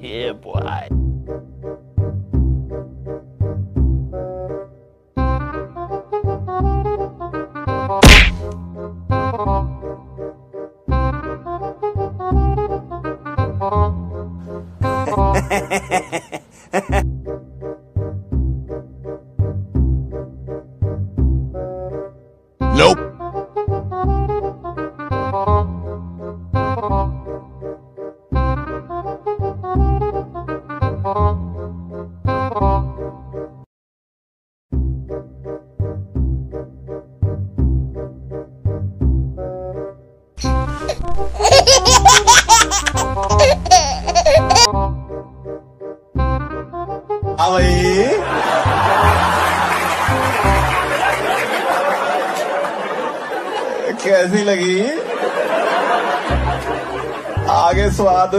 yeah, boy. Nope. कैसी लगी? आगे स्वाद।